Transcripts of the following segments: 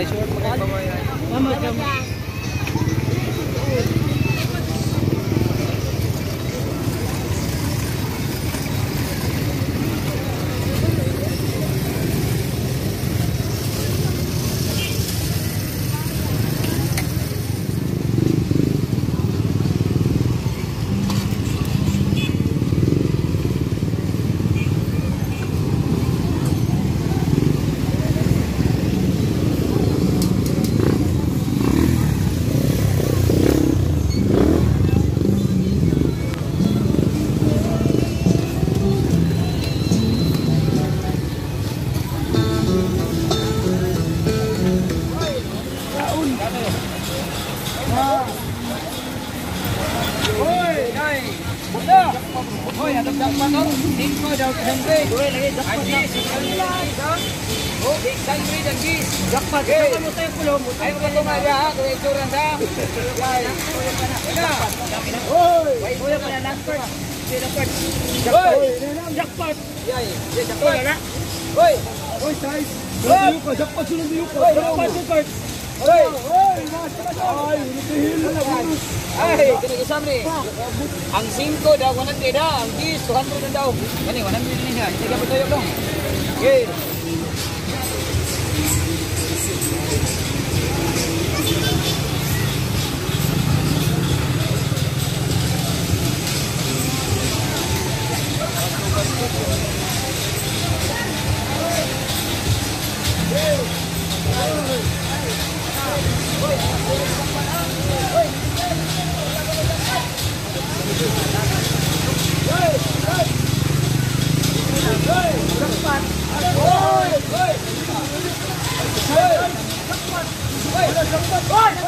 kay short. Mama, thôi là tập tập quan đó tin coi đầu thành về đuổi lấy tập quan đó Oh, big time breed ang geese. Jackpot. Okay. Saka mo tayo kulo mo. Ay, kung ito nga ha, kung ito rin sa. Guys. Oy! Wait, kuya pa na last part. Jackpot. Jackpot. Yeah, yeah, jackpot. Oy! Oy, size. Jackpot, jackpot, jackpot. Jackpot, jackpot. Oy! Oy! Ay, nasa ka siya. Ay, nasa ka siya. Hei, kena kisam ni. Ang singko dah, wanan dia dah. Ang kis, Tuhan pun dah tahu. Ini, wanan dia ni dah. Kita dah percaya dong. Okay.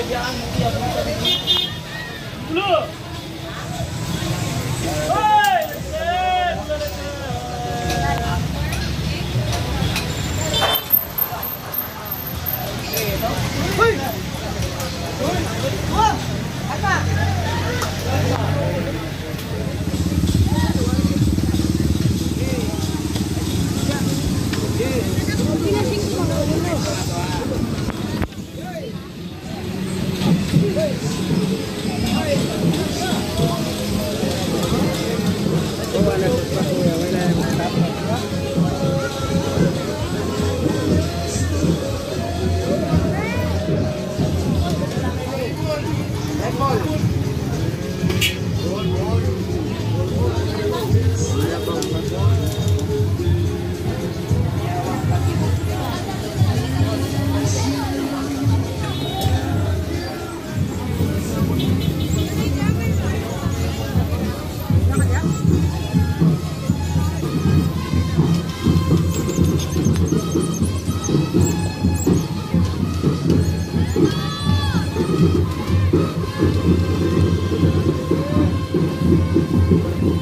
kerajaan nanti yang bisa dibeli. Dulu. Hei, Hei. Hei. Apa? Ini nasi. Спасибо.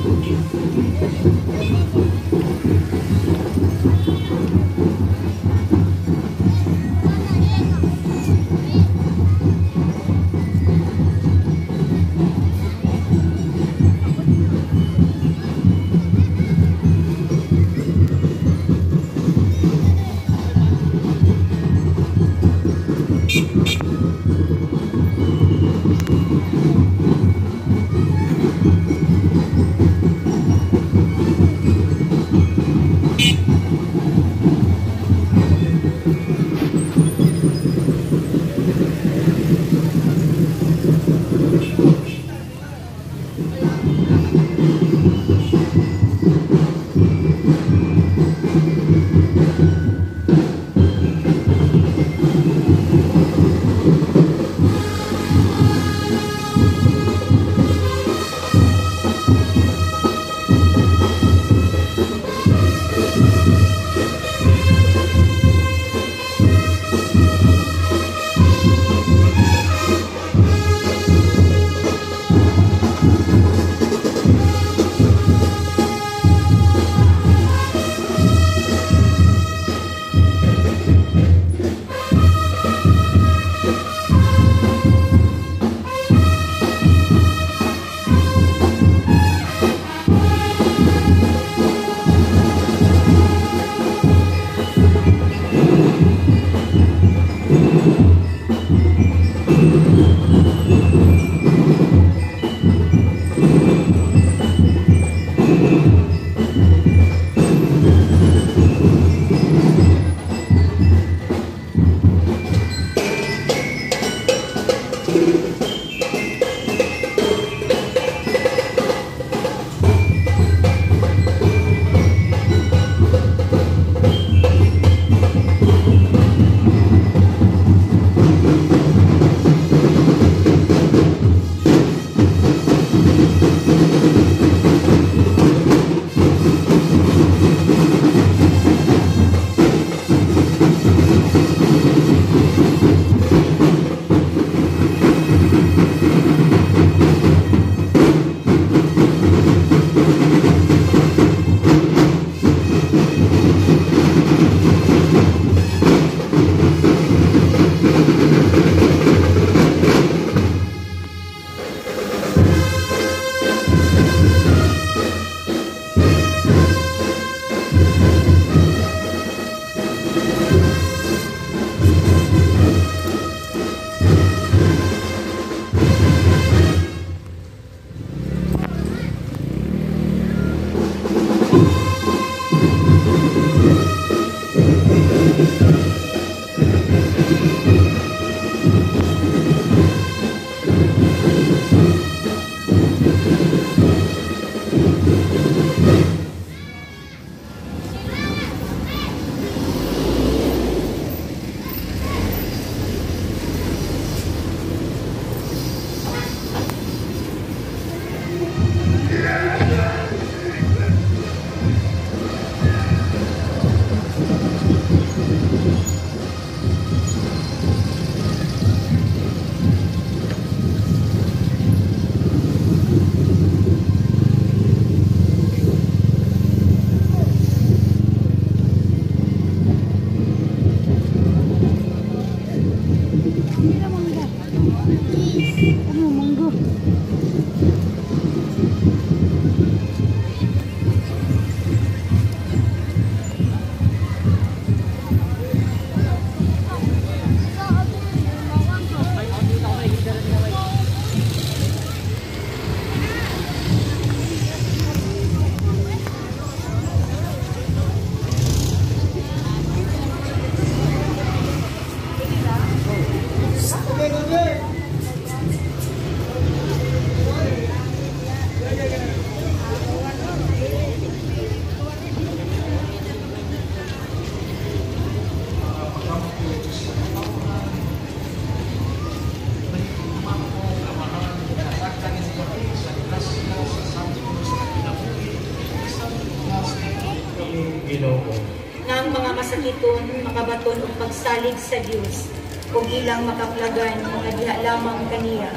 Pagsalig sa Dios ug ilang makaplagan nga diha lamang kaniya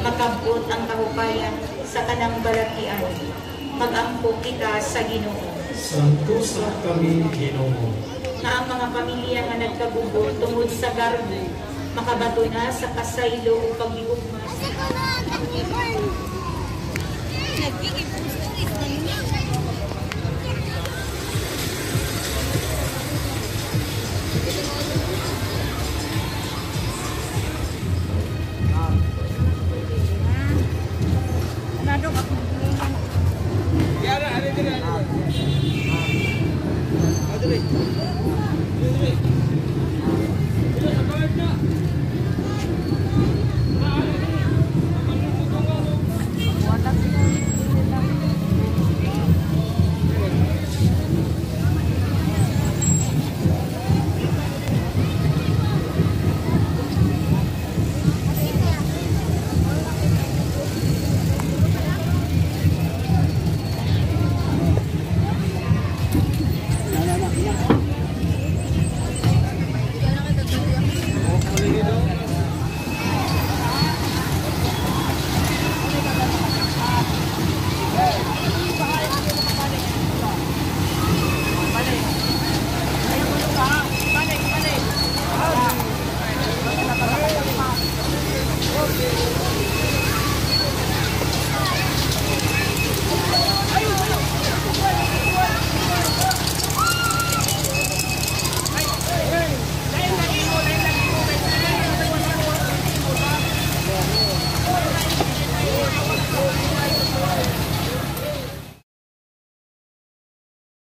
makabot ang kahupayan sa kanang balatian. Magampo kita sa Ginoo. Santusa kami, Ginoo. nga ang mga pamilya nga nagkagubo tungod sa garbo makabato na sa kasaylo o paghigugma Nadok